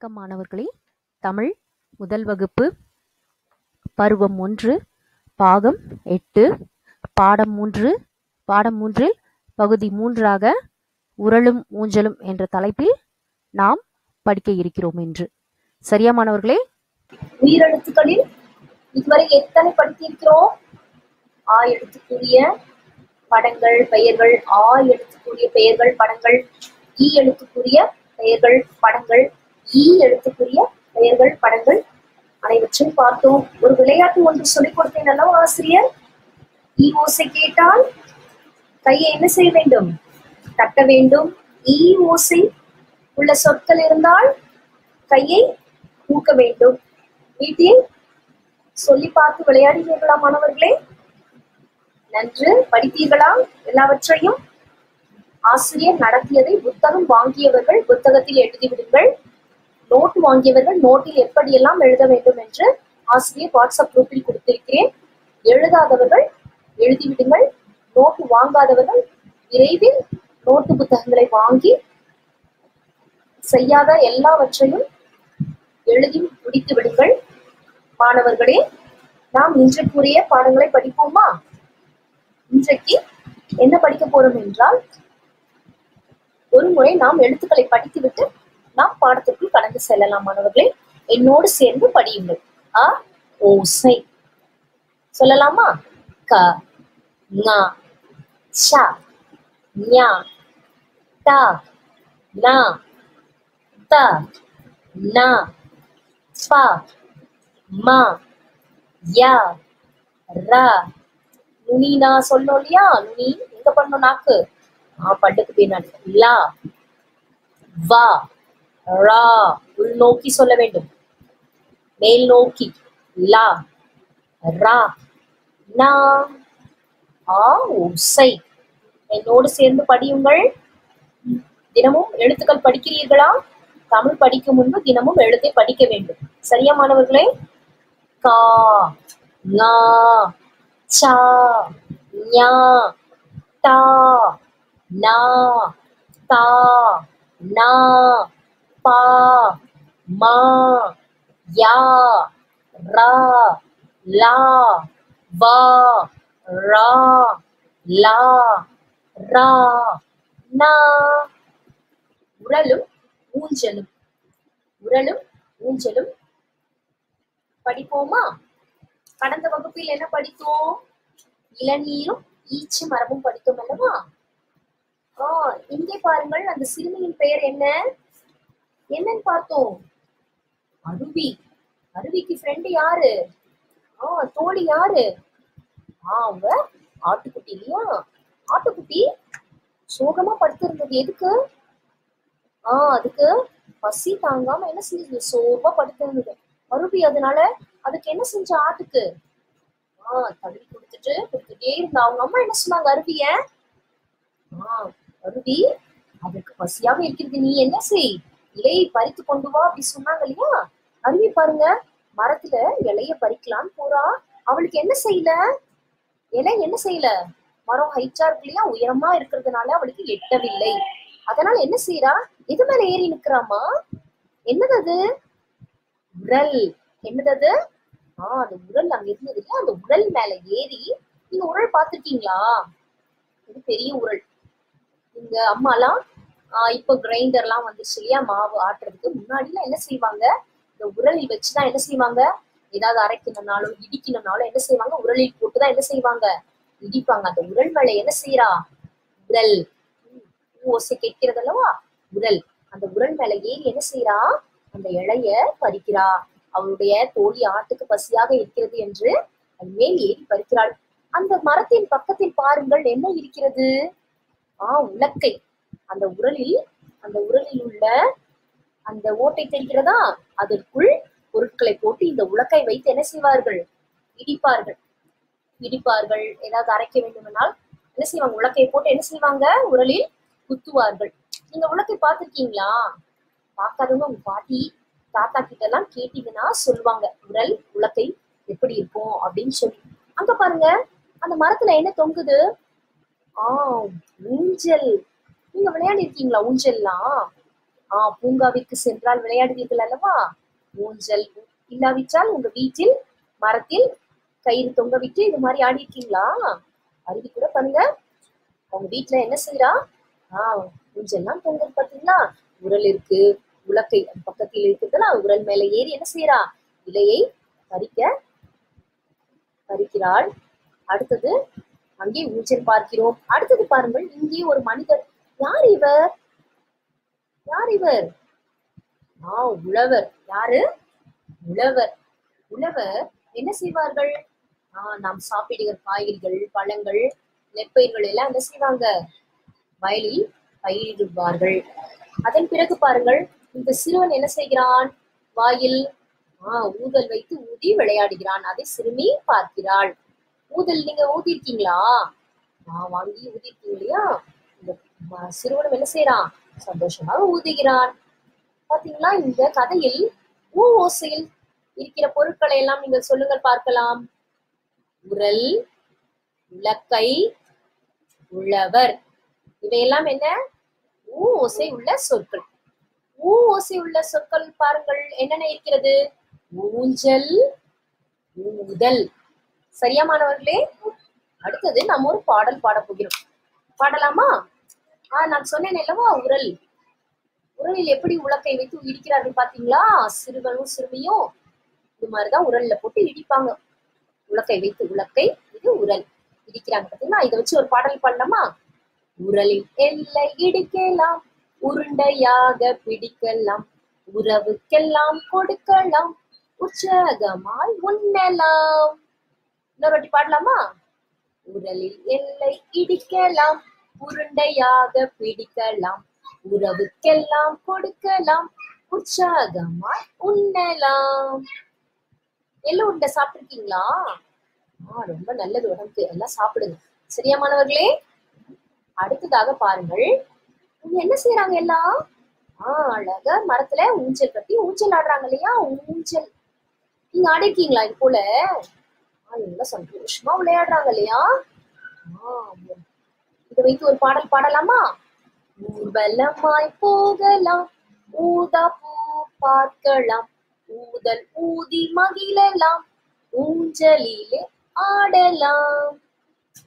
வணக்கம் மாணவர்களே. தமிழ் முதல் வகுப்பு. பருவம் ஒன்று பாகம் எட்டு பாடம் மூன்று. பாடம் மூன்றில் பகுதி மூன்றாக உரளும் ஊஞ்சலும் என்ற தலைப்பில் நாம் படிக்க இருக்கிறோம் என்று சரியா மாணவர்களே? உயிரெழுத்துக்களில் இதுவரை எத்தனை படித்திருக்கிறோம்? ஆ எழுத்துக்குரிய படங்கள் பெயர்கள் ஆ எழுத்துக்குரிய பெயர்கள் படங்கள் ஈ எழுத்துக்குரிய பெயர்கள் படங்கள் ஈ எழுத்துக்குரிய பெயர்கள் படங்கள் அனைவற்றையும் பார்த்தோம். ஒரு விளையாட்டு ஒன்று சொல்லிக் கொடுத்தேன் அல்லவா ஆசிரியர்? ஈ ஓசை கேட்டால் கையை என்ன செய்ய வேண்டும்? தட்ட வேண்டும். ஈ ஓசை உள்ள சொற்கள் இருந்தால் கையை ஊக்க வேண்டும். வீட்டில் சொல்லி பார்த்து விளையாடினீர்களா மாணவர்களே? நன்று. படித்தீர்களா எல்லாவற்றையும் ஆசிரியர் நடத்தியதை புத்தகம் வாங்கியவர்கள் புத்தகத்தில் எழுதிவிடுங்கள். நோட் வாங்கியவர்கள் நோட்டில் எப்படியெல்லாம் எழுத வேண்டும் என்று ஆசிரியர் வாட்ஸ்அப் குரூப்பில் கொடுத்திருக்கிறேன். எழுதாதவர்கள் எழுதிவிடுங்கள் நோட்டு வாங்காதவர்கள் விரைவில் நோட்டு புத்தகங்களை வாங்கி செய்யாத எல்லாவற்றையும் எழுதி முடித்து விடுங்கள். மாணவர்களே நாம் இன்றைக்குரிய பாடங்களை படிப்போமா? இன்றைக்கு என்ன படிக்க போறோம் என்றால் ஒரு முறை நாம் எழுத்துக்களை படித்துவிட்டு நாம் பாடத்திற்குள் கடந்து செல்லலாம் மாணவர்களே. என்னோடு சேர்ந்து படியுங்கள். அ ஓசை சொல்லலாமா? க ங ச ஞ ட ந த ந ப ம ய ர. நுனி நான் சொல்லணும் இல்லையா? நுனி எங்க பண்ணணும் நாக்கு? ஆ பட்டுக்கு பின்னாடி. லா வா. ரா உள் நோக்கி சொல்ல வேண்டும். மேல் நோக்கி லா ரா நா ஆ உசை. என்னோடு சேர்ந்து படியுங்கள். தினமும் எழுத்துக்கள் படிக்கிறீர்களா? தமிழ் படிக்கும் முன்பு தினமும் எழுத்தை படிக்க வேண்டும். சரியா மாணவர்களே? கா ஞா சா ஞா தா நா தா நா. பா மா யா ரா லா வா ரா லா ரா நா. உரலும் ஊஞ்சலும். உரலும் ஊஞ்சலும். படிப்போமா? கடந்த வகுப்பில் என்ன படித்தோம்? இளநீரும் ஈச்சு மரமும் படித்தோம் அல்லவா? ஆஹ் இங்கே பாருங்கள் அந்த சிறுமியின் பெயர் என்ன? என்னன்னு பார்த்தோம். அருவி. அருவிக்கு ஃப்ரெண்டு யாரு? ஆஹ் தோழி யாரு? ஆ அவங்க ஆட்டுக்குட்டி இல்லையா? ஆட்டுக்குட்டி சோகமா படுத்திருந்தது. எதுக்கு? ஆஹ் அதுக்கு பசி தாங்காம என்ன செஞ்சது? சோகமா படுத்திருந்தது. அருவி அதனால அதுக்கு என்ன செஞ்ச ஆட்டுக்கு? ஆஹ் தள்ளி கொடுத்துட்டு கொடுத்துட்டே இருந்தா. அவங்க அம்மா என்ன சொன்னாங்க? அருவிய? ஆஹ் அருவி அதுக்கு பசியாக இருக்கிறது. நீ என்ன செய்? இலையை பறித்து கொண்டு வா அப்படி சொன்னாங்க இல்லையா? அருவி பாருங்க மரத்துல இலைய பறிக்கலான்னு போறா அவளுக்கு என்ன செய்யல? இலை என்ன செய்யல? மரம் ஹைட்டா இருக்கு இல்லையா? உயரமா இருக்கிறதுனால அவளுக்கு எட்டவில்லை. அதனால என்ன செய்யறா எது மேல ஏறி நிக்கிறாமா என்னது அது? உரல். என்னது அது? ஆஹ் அந்த உரல் அங்க இருந்தது இல்லையா? அந்த உரல் மேல ஏறி நீங்க உரல் பாத்துருக்கீங்களா இது பெரிய உரல். இங்க அம்மாலாம் இப்போ கிரைண்டர்லாம் வந்துச்சு இல்லையா? மாவு ஆட்டுறதுக்கு. முன்னாடிலாம் என்ன செய்வாங்க? இந்த உரலில் வச்சுதான் என்ன செய்வாங்க? ஏதாவது அரைக்கணும்னாலும் இடிக்கணும்னாலும் என்ன செய்வாங்க? உரலில் போட்டுதான் என்ன செய்வாங்க? இடிப்பாங்க. அந்த உரல் மேல என்ன செய்யறா உரல். ஓசை கேட்கிறது அல்லவா உரல். அந்த உரல் மேல ஏறி என்ன செய்யறா அந்த இலைய பறிக்கிறா. அவளுடைய தோழி ஆட்டுக்கு பசியாக இருக்கிறது என்று அது மேல் ஏறி பறிக்கிறாள். அந்த மரத்தின் பக்கத்தில் பாருங்கள் என்ன இருக்கிறது? ஆஹ் உலக்கை. அந்த உரலில் அந்த உரலில் உள்ள அந்த ஓட்டை தெரிகிறதா அதற்குள் பொருட்களை போட்டு இந்த உலக்கை வைத்து என்ன செய்வார்கள்? இடிப்பார்கள். இடிப்பார்கள் ஏதாவது அரைக்க வேண்டுமென்றால் என்ன செய்வாங்க? உலக்கை போட்டு என்ன செய்வாங்க? உரலில் குத்துவார்கள். நீங்க உலக்கை பார்த்திருக்கீங்களா? பார்க்காதவங்க உங்க பாட்டி தாத்தா கிட்ட எல்லாம் கேட்டீங்கன்னா சொல்லுவாங்க உரல் உலக்கை எப்படி இருக்கும்? அப்படின்னு சொல்லி. அங்க பாருங்க அந்த மரத்துல என்ன தொங்குது? ஆ ஊஞ்சல். நீங்க விளையாடி இருக்கீங்களா ஊஞ்சல்லாம் ஆஹ் பூங்காவிற்கு சென்றால் விளையாடுவீர்கள் அல்லவா? ஊஞ்சல் இல்லாவிட்டால் உங்க வீட்டில் மரத்தில் கயிறு தொங்க விட்டு இது மாதிரி ஆடி இருக்கீங்களா அருவி கூட பண்ணுங்க அவங்க வீட்டுல என்ன செய்யறா ஆஹ் ஊஞ்சல்லாம் தொங்குது பாத்தீங்களா? உரல் இருக்கு. உலக்கை பக்கத்தில் இருக்குதுன்னா உரல் மேல ஏறி என்ன செய்யறா இலையை பறிக்க பறிக்கிறாள். அடுத்தது அங்கே ஊஞ்சல் பார்க்கிறோம். அடுத்தது பாருங்கள் இங்கே ஒரு மனிதர் யார் இவர்? யார் இவர்? ஆ உழவர். யாரு? உழவர். உழவர் என்ன செய்வார்கள்? ஆ நாம் சாப்பிடுகிற காய்கறிகள் பழங்கள் நெற்பயிர்கள் எல்லாம் என்ன செய்வாங்க? வயலில் பயிரிடுவார்கள். அதன் பிறகு பாருங்கள் இந்த சிறுவன் என்ன செய்கிறான்? வாயில் ஆ ஊதல் வைத்து ஊதி விளையாடுகிறான். அதை சிறுமி பார்க்கிறாள். ஊதல் நீங்க ஊதி இருக்கீங்களா ஆ வாங்கி ஊதி இருக்கீங்க இல்லையா? சிறுவனும் என்ன செய்யறான் சந்தோஷமாக ஊதுகிறான். பாத்தீங்களா? இந்த கதையில் ஊ ஓசையில் இருக்கிற பொருட்களை எல்லாம் நீங்கள் சொல்லுங்கள் பார்க்கலாம். உரல் உலக்கை உழவர். இவையெல்லாம் என்ன? ஊ ஓசை உள்ள சொற்கள். ஊ ஓசை உள்ள சொற்கள் பாருங்கள். என்னென்ன இருக்கிறது? ஊஞ்சல் ஊதல் சரியா மாணவர்களே? அடுத்தது நம்ம ஒரு பாடல் பாட போகிறோம். பாடலாமா? ஆஹ் நான் சொன்னேன் அல்லவா உரல். உரலில் எப்படி உலக்கை வைத்து இடிக்கிறார்கள் பாத்தீங்களா சிறுவனும் சிறுமியும் இது மாதிரிதான் உரல்ல போட்டு இடிப்பாங்க. உலக்கை வைத்து உலக்கை இது உரல். இடிக்கிறாங்க பாத்தீங்கன்னா இதை வச்சு ஒரு பாடல் பாடலாமா? உரலில் எல்லை இடிக்கலாம் உருண்டையாக பிடிக்கலாம் உறவுக்கெல்லாம் கொடுக்கலாம் உற்சாகமாய் உண்ணலாம். இன்னொரு வாட்டி பாடலாமா? உரலில் எல்லை இடிக்கலாம் உருண்டையாக பிடிக்கலாம். உறவுக்கெல்லாம் கொடுக்கலாம். உற்சாகமாய் உண்ணலாம். எள்ளு உண்டை சாப்பிட்டுருக்கீங்களா? ஆ ரொம்ப நல்லது உடம்புக்கு. எல்லாம் சாப்பிடுங்க. சரியா மாணவர்களே? அடுத்ததாக பாருங்கள். இங்க என்ன செய்யறாங்க எல்லாம்? ஆ அழகா மரத்துல ஊஞ்சல் கட்டி ஊஞ்சல் ஆடுறாங்க இல்லையா? ஊஞ்சல். நீங்க ஆடிருக்கீங்களா இது போல? ஆஹ் எல்லாம் சந்தோஷமா விளையாடுறாங்க இல்லையா? ஆ இதை வைத்து ஒரு பாடல் பாடலாமா? ஊர்வலமாய் போகலாம் ஊதா பூ பார்க்கலாம் ஊதல் ஊதி மகிழலாம் ஊஞ்சலிலே ஆடலாம்.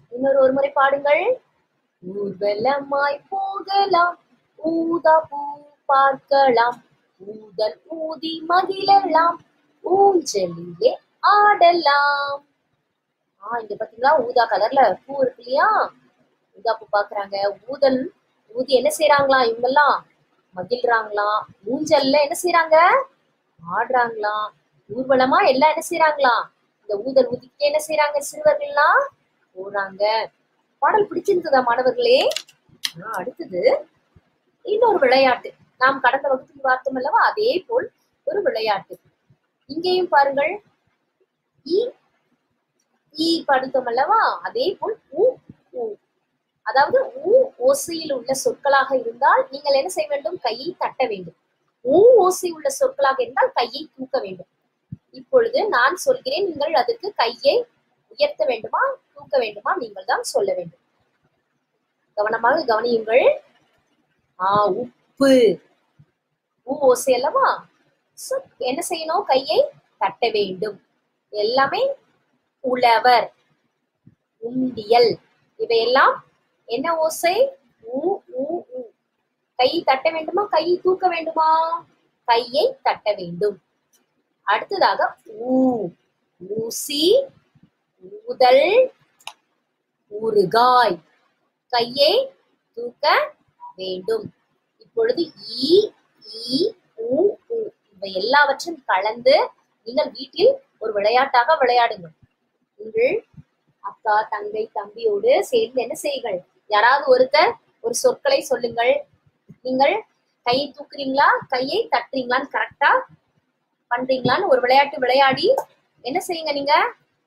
இன்னொரு ஒரு முறை பாடுங்கள். ஊர்வலமாய் போகலாம் ஊதா பூ பார்க்கலாம் ஊதல் ஊதி மகிழலாம் ஊஞ்சலிலே ஆடலாம். ஆஹ் இங்க பாத்தீங்களா? ஊதா கலர்ல பூ இருக்கு இல்லையா? ஊதா பாக்குறாங்க. ஊதல் ஊதி என்ன செய்யறாங்களாம் இவங்கெல்லாம் மகிழ்றாங்களாம் ஊஞ்சல்ல என்ன செய்யறாங்க ஆடுறாங்களாம் ஊர்வலமா எல்லாம் என்ன செய்யறாங்களாம் இந்த ஊதல் ஊதிக்கிட்டே என்ன செய்யறாங்க சிறுவர்கள்லாம் போறாங்க. பாடல் பிடிச்சிருந்ததா மாணவர்களே? ஆஹ் அடுத்தது இன்னொரு விளையாட்டு. நாம் கடந்த வகுப்பில் பார்த்தோம் அல்லவா? அதே போல் ஒரு விளையாட்டு. இங்கேயும் பாருங்கள். ஈ ஈ படித்தோம் அல்லவா? அதே போல் ஊ அதாவது ஊ ஓசையில் உள்ள சொற்களாக இருந்தால் நீங்கள் என்ன செய்ய வேண்டும்? கையை தட்ட வேண்டும். ஊ ஓசை உள்ள சொற்களாக இருந்தால் கையை தூக்க வேண்டும். இப்பொழுது நான் சொல்கிறேன் நீங்கள் அதற்கு கையை உயர்த்த வேண்டுமா தூக்க வேண்டுமா நீங்கள் தான் சொல்ல வேண்டும். கவனமாக கவனியுங்கள். ஆ உப்பு. ஊ ஓசை அல்லவா? So, என்ன செய்யணும்? கையை தட்ட வேண்டும். எல்லாமே உழவர் உண்டியல். இவையெல்லாம் என்ன ஓசை? ஊ ஊ ஊ கை தட்ட வேண்டுமா? கையை தூக்க வேண்டுமா? கையை தட்ட வேண்டும். அடுத்ததாக ஊ ஊசி ஊதல் ஊறுகாய். கையை தூக்க வேண்டும். இப்பொழுது ஈ ஈ ஊ ஊ இவை எல்லாவற்றையும் கலந்து நீங்கள் வீட்டில் ஒரு விளையாட்டாக விளையாடுங்கள். உங்கள் அக்கா தங்கை தம்பியோடு சேர்ந்து என்ன செய்யுங்கள்? யாராவது ஒருத்தர் ஒரு சொற்களை சொல்லுங்கள். நீங்கள் கையை தூக்குறீங்களா? கையை தட்டுறீங்களான்னு கரெக்டா பண்றீங்களான்னு ஒரு விளையாட்டு விளையாடி என்ன செய்யுங்க நீங்க?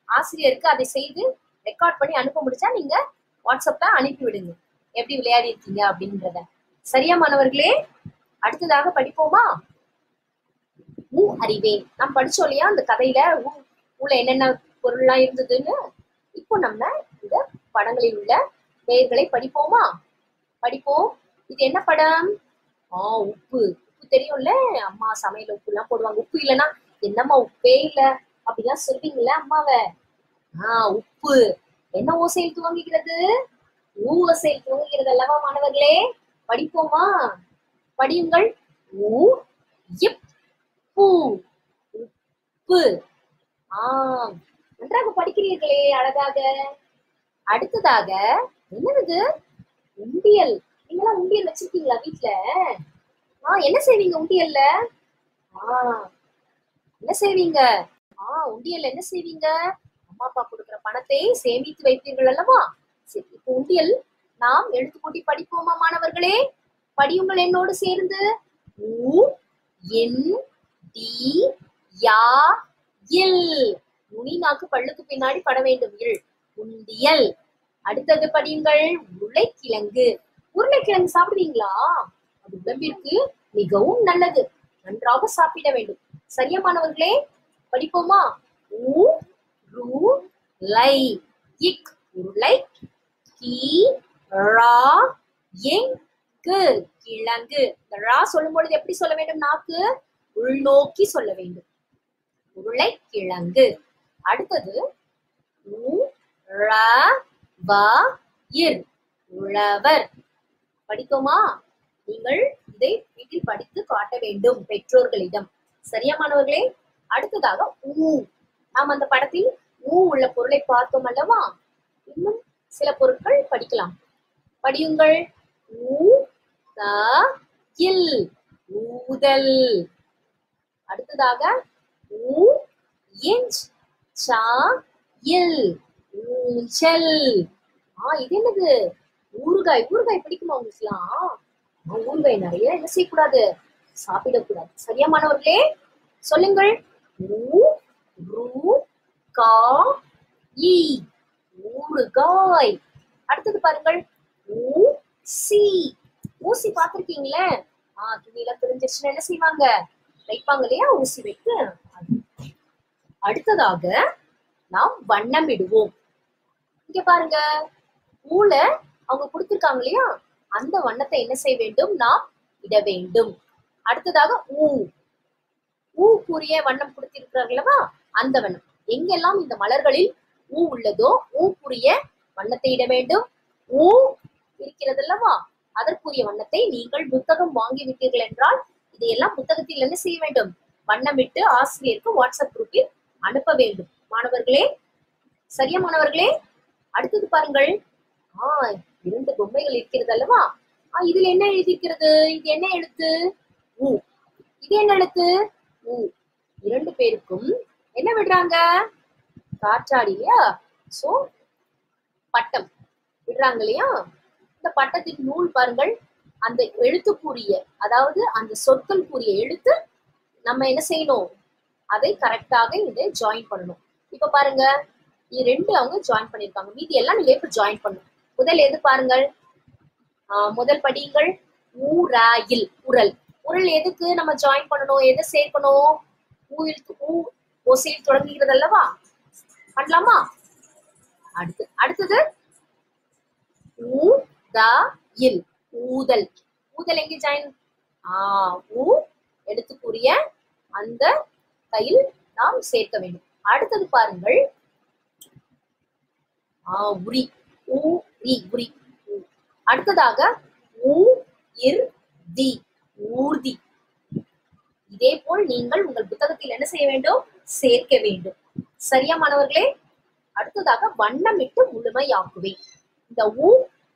ஆசிரியருக்கு அதை செய்து ரெக்கார்ட் பண்ணி அனுப்ப முடிச்சா நீங்க வாட்ஸ்அப்ல அனுப்பி விடுங்க. எப்படி விளையாடி இருக்கீங்க அப்படின்றத. சரியா மாணவர்களே? அடுத்ததாக படிப்போமா? ஊ அறிவேன் நாம் படிச்சோம் இல்லையா? அந்த கதையில ஊ ஊல என்னென்ன பொருள்லாம் இருந்ததுன்னு இப்போ நம்ம இந்த படங்களில் உள்ள பெயர்களை படிப்போமா? படிப்போம். இது என்ன படம்? ஆ உப்பு. உப்பு தெரியும்ல? அம்மா சமையல் உப்பு எல்லாம் போடுவாங்க. உப்பு இல்லைன்னா என்னம்மா உப்பே இல்ல? அப்படிலாம் சொல்வீங்கல்ல அம்மாவை. ஆஹ் உப்பு. என்ன ஓசையில் துவங்குகிறது? ஊ ஓசையில் துவங்குகிறது அல்லவா மாணவர்களே? படிப்போமா? படியுங்கள். ஊ இப் பூ. உப்பு. ஆம். நன்றாக படிக்கிறீர்களே அழகாக. அடுத்ததாக என்னது? உண்டியல். நீங்களா உண்டியல் வச்சிருக்கீங்களா வீட்ல? ஆ என்ன செய்வீங்க உண்டியல்ல? ஆ என்ன செய்வீங்க? ஆ உண்டியல் என்ன செய்வீங்க? அம்மா அப்பா கொடுக்குற பணத்தை சேமித்து வைப்பீர்கள் அல்லவா? சரி இப்போ உண்டியல் நாம் எழுத்து கூட்டி படிப்போமா மாணவர்களே? படியுங்கள் என்னோடு சேர்ந்து. உ என் டி யா இல் நுனி நாக்கு பல்லுக்கு பின்னாடி பட வேண்டும். இல் உண்டியல். அடுத்தது படியுங்கள் உருளைக்கிழங்கு. உருளைக்கிழங்கு சாப்பிடுவீங்களா? அது உடம்பிற்கு மிகவும் நல்லது. நன்றாக சாப்பிட வேண்டும். சரியா மாணவர்களே படிப்போமா? உ ரூ லை இக் உருளை. கி ரா எங்கு? கிழங்கு. இந்த ரா சொல்லும் பொழுது எப்படி சொல்ல வேண்டும் நாக்கு? உள்நோக்கி சொல்ல வேண்டும். உருளைக்கிழங்கு. அடுத்தது ஊ ர வ இர் உழவர். படித்தோமா நீங்கள் இதை வீட்டில் படித்து காட்ட வேண்டும் பெற்றோர்களிடம். சரியா மாணவர்களே? அடுத்ததாக ஊ நாம் அந்த படத்தில் ஊ உள்ள பொருளை பார்த்தோம் அல்லவா? இன்னும் சில பொருட்கள் படிக்கலாம். படியுங்கள். ஊ த இல் ஊதல். அடுத்ததாக ஊ இஞ்ச் சா இல். ஊஞ்சல். ஆ இது என்னது? ஊறுகாய் ஊறுகாய் பிடிக்குமா உங்களுக்குலாம் ஊறுகாய் நிறைய என்ன செய்யக்கூடாது? சாப்பிடக்கூடாது. சரியா மாணவர்களே? சொல்லுங்கள். ஊ ரு கா இ ஊறுகாய். அடுத்தது பாருங்கள். ஊ சி. ஊசி பார்த்திருக்கீங்களே? ஆஹ் துணியில தெரிஞ்சிருச்சுன்னா என்ன செய்வாங்க? வைப்பாங்க இல்லையா? ஊசி வைத்து. அது. அடுத்ததாக நாம் வண்ணமிடுவோம். இங்க பாருங்க. ஊல அவங்க கொடுத்துருக்காங்க இல்லையா? அந்த வண்ணத்தை என்ன செய்ய வேண்டும்? நாம் இட வேண்டும். அடுத்ததாக ஊ. ஊ கூறிய வண்ணம் கொடுத்திருக்கிறார்களவா அந்த வண்ணம். எங்கெல்லாம் இந்த மலர்களில் ஊ உள்ளதோ ஊ கூறிய வண்ணத்தை இட வேண்டும். ஊ இருக்கிறது அல்லவா? அதற்குரிய வண்ணத்தை நீங்கள் புத்தகம் வாங்கி விட்டீர்கள் என்றால் இதையெல்லாம் புத்தகத்தில் என்ன செய்ய வேண்டும்? வண்ணமிட்டு ஆசிரியருக்கு வாட்ஸ்அப் குரூப்பில் அனுப்ப வேண்டும். மாணவர்களே சரியா மாணவர்களே? அடுத்தது பாருங்கள். ஆ இரண்டு பொம்மைகள் இருக்கிறது அல்லவா? ஆ இதுல என்ன எழுதியிருக்கிறது? இது என்ன எழுத்து? ஊ. இது என்ன எழுத்து? ஊ. இரண்டு பேருக்கும் என்ன விடுறாங்க? காற்றாடி இல்லையா? சோ பட்டம். விடுறாங்க இல்லையா? இந்த பட்டத்தின் நூல் பாருங்கள். அந்த எழுத்துக்குரிய அதாவது அந்த சொற்கள் கூறிய எழுத்து நம்ம என்ன செய்யணும்? அதை கரெக்டாக இதை ஜாயின் பண்ணணும். இப்ப பாருங்க. இது ரெண்டு அவங்க ஜாயின் பண்ணிருக்காங்க. மீதி எல்லாம் நீங்க இப்ப ஜாயின் பண்ணணும். முதல் எது பாருங்கள்? ஆஹ் முதல் படியுங்கள். ஊராயில் உரல் உரல் எதுக்கு நம்ம ஜாயின் பண்ணணும்? எதை சேர்க்கணும்? ஊயில் ஊ ஓசையில் தொடங்குகிறது அல்லவா? பண்ணலாமா? அடுத்து அடுத்தது ஊ த இல் ஊதல். ஊதல் எங்க ஜாயின் ஆ ஊ எடுத்துக்குரிய அந்த கையில் நாம் சேர்க்க வேண்டும். அடுத்தது பாருங்கள். ஆ உரி. ஊ ரி உரி. அடுத்ததாக ஊ இர் தி. ஊர்தி. இதே போல் நீங்கள் உங்கள் புத்தகத்தில் என்ன செய்ய வேண்டும்? சேர்க்க வேண்டும். சரியா மாணவர்களே? அடுத்ததாக வண்ணமிட்டு முழுமையாக்குவேன். இந்த ஊ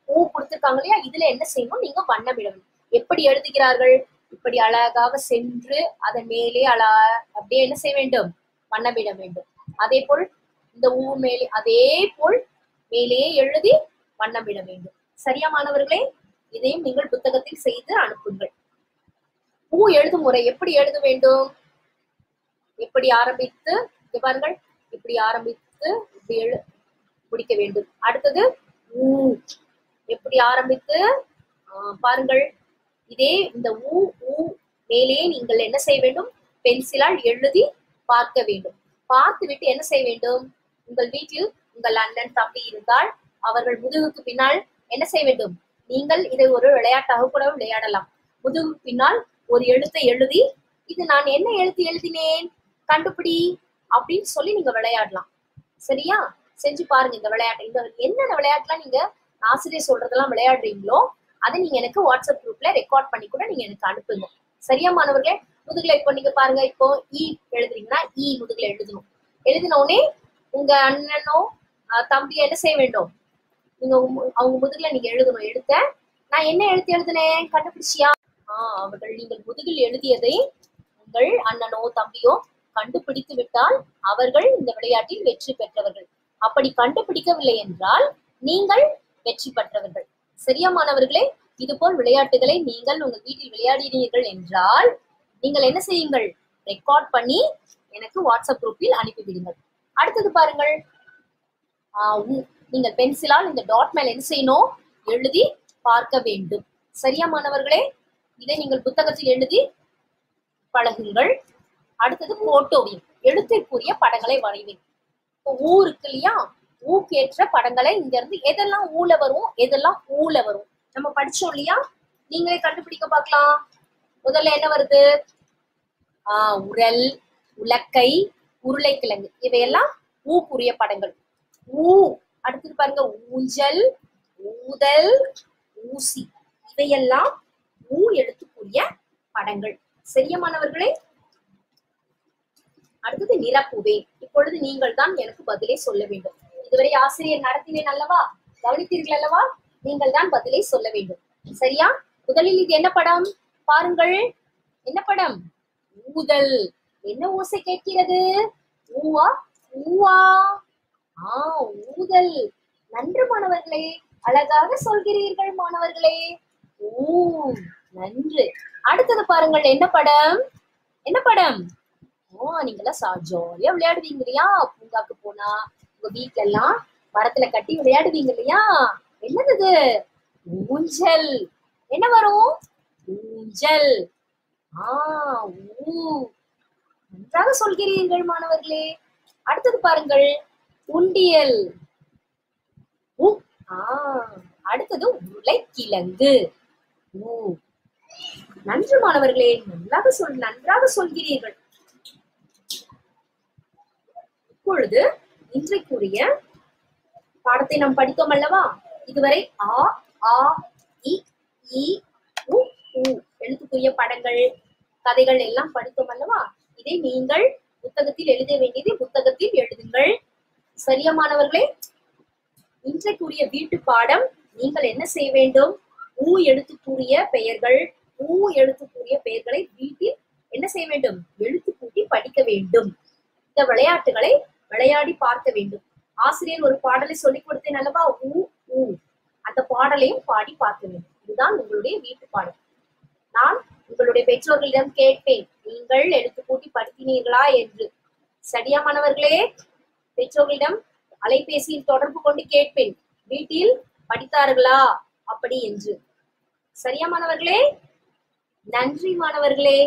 ஊ கொடுத்திருக்காங்க இல்லையா? இதுல என்ன செய்யணும்? நீங்க வண்ணமிடணும். எப்படி எழுதுகிறார்கள்? இப்படி அழகாக சென்று அதன் மேலே அழ அப்படியே என்ன செய்ய வேண்டும்? வண்ணமிட வேண்டும். அதே போல் இந்த ஊ மேலே அதே போல் மேலே எழுதி வண்ணமிட வேண்டும். சரியா மாணவர்களே? இதையும் நீங்கள் புத்தகத்தில் செய்து அனுப்புங்கள். பூ எழுதும் முறை எப்படி எழுத வேண்டும்? எப்படி ஆரம்பித்து பாருங்கள் இப்படி ஆரம்பித்து இப்படி எழு முடிக்க வேண்டும். அடுத்தது ஊ எப்படி ஆரம்பித்து? ஆஹ் பாருங்கள். இதே இந்த ஊ ஊ மேலே நீங்கள் என்ன செய்ய வேண்டும்? பென்சிலால் எழுதி பார்க்க வேண்டும். பார்த்து விட்டு என்ன செய்ய வேண்டும்? உங்கள் வீட்டில் உங்கள் அண்ணன் தம்பி இருந்தால் அவர்கள் முதுகுக்கு பின்னால் என்ன செய்ய வேண்டும்? நீங்கள் இதை ஒரு விளையாட்டாக கூட விளையாடலாம். முதுகுக்கு பின்னால் ஒரு எழுத்தை எழுதி இது நான் என்ன எழுத்து எழுதினேன்? கண்டுபிடி அப்படின்னு சொல்லி நீங்க விளையாடலாம். சரியா? செஞ்சு பாருங்க இந்த விளையாட்டு. இந்த என்னென்ன விளையாட்டுலாம் நீங்க ஆசிரியர் சொல்றதெல்லாம் விளையாடுறீங்களோ அதை நீங்க எனக்கு வாட்ஸ்அப் குரூப்ல ரெக்கார்ட் பண்ணி கூட நீங்க எனக்கு அனுப்புங்க. சரியா மாணவர்களே? முதுகுல இப்போ நீங்க பாருங்க இப்போ இ எழுதுறீங்கன்னா இ முதுகுல எழுதணும். எழுதின உடனே உங்க அண்ணனோ தம்பி என்ன செய்ய வேண்டும்? நீங்க அவங்க முதுகுல நீங்க எழுதணும். எழுத்த நான் என்ன எழுத்து எழுதினேன்? கண்டுபிடிச்சியா? ஆஹ் அவர்கள் நீங்கள் முதுகில் எழுதியதை உங்கள் அண்ணனோ தம்பியோ கண்டுபிடித்து விட்டால் அவர்கள் இந்த விளையாட்டில் வெற்றி பெற்றவர்கள். அப்படி கண்டுபிடிக்கவில்லை என்றால் நீங்கள் வெற்றி பெற்றவர்கள். சரியா மாணவர்களே? இதுபோல் விளையாட்டுகளை நீங்கள் உங்கள் வீட்டில் விளையாடினீர்கள் என்றால் நீங்கள் என்ன செய்யுங்கள்? ரெக்கார்ட் பண்ணி எனக்கு வாட்ஸ்அப் குரூப்பில் அனுப்பிவிடுங்கள். அடுத்தது பாருங்கள். நீங்கள் பென்சிலால் இந்த டாட் மேல் என்ன செய்யணும்? எழுதி பார்க்க வேண்டும். சரியா மாணவர்களே? இதை நீங்கள் புத்தகத்தில் எழுதி பழகுங்கள். அடுத்தது போட்டோவியம் எழுத்திற்குரிய படங்களை வரைவேன். இப்போ ஊ இருக்கு இல்லையா? ஊக்கேற்ற படங்களை இங்க இருந்து எதெல்லாம் ஊல வரும்? எதெல்லாம் ஊல வரும்? நம்ம படிச்சோம் இல்லையா? நீங்களே கண்டுபிடிக்க பார்க்கலாம். முதல்ல என்ன வருது? ஆஹ் உரல் உலக்கை உருளைக்கிழங்கு. இவையெல்லாம் ஊக்குரிய படங்கள். ஊ அடுத்தது பாருங்க ஊஞ்சல் ஊதல் ஊசி. இவையெல்லாம் ஊ எழுத்துக்குரிய படங்கள். சரியா மாணவர்களே? அடுத்தது நிரப்புவே இப்பொழுது நீங்கள் தான் எனக்கு பதிலை சொல்ல வேண்டும். இதுவரை ஆசிரியர் நடத்தினேன் அல்லவா? கவனித்தீர்கள் அல்லவா? நீங்கள் தான் பதிலை சொல்ல வேண்டும். சரியா? முதலில் இது என்ன படம்? பாருங்கள். என்ன படம்? ஊதல். என்ன ஓசை கேட்கிறது? ஊவா? ஊவா? ஆஹ் ஊதல். நன்று மாணவர்களே அழகாக சொல்கிறீர்கள் மாணவர்களே. ஓ நன்று. அடுத்தது பாருங்கள் என்ன படம்? என்ன படம்? ஓ நீங்க எல்லாம் ஜாலியா விளையாடுவீங்க இல்லையா? பூங்காக்கு போனா உங்க வீட்ல எல்லாம் மரத்துல கட்டி விளையாடுவீங்க இல்லையா? என்னது ஊஞ்சல். என்ன வரும்? ஊஞ்சல். ஆ ஊ. நன்றாக சொல்கிறீர்கள் மாணவர்களே. அடுத்தது பாருங்கள் உண்டியல். அடுத்தது உருளைக்கிழங்கு நன்று மாணவர்களே நன்றாக சொல் நன்றாக சொல்கிறீர்கள். இப்பொழுது இன்றைக்குரிய பாடத்தை நாம் படித்தோம் அல்லவா? இதுவரை ஆ ஆ இ ஈ உ. எழுத்துக்குரிய படங்கள் கதைகள் எல்லாம் படித்தோம் அல்லவா? இதை நீங்கள் புத்தகத்தில் எழுத வேண்டியதை புத்தகத்தில் எழுதுங்கள். சரியா மாணவர்களே இன்றைக்குரிய வீட்டு பாடம் நீங்கள் என்ன செய்ய வேண்டும்? ஊ எழுத்துக்குரிய பெயர்கள் ஊ எழுத்துக்குரிய பெயர்களை வீட்டில் என்ன செய்ய வேண்டும்? எழுத்து கூட்டி படிக்க வேண்டும். இந்த விளையாட்டுகளை விளையாடி பார்க்க வேண்டும். ஆசிரியர் ஒரு பாடலை சொல்லிக் கொடுத்தேன் அல்லவா? ஊ ஊ. அந்த பாடலையும் பாடி பார்க்க வேண்டும். இதுதான் உங்களுடைய வீட்டு பாடம். நான் உங்களுடைய பெற்றோர்களிடம் கேட்பேன் நீங்கள் எழுத்து கூட்டி படித்தினீர்களா? என்று. சரியா மாணவர்களே பெற்றோர்களிடம் அலைபேசியில் தொடர்பு கொண்டு கேட்பேன். வீட்டில் படித்தார்களா? அப்படி என்று. சரியா மாணவர்களே? நன்றி மாணவர்களே.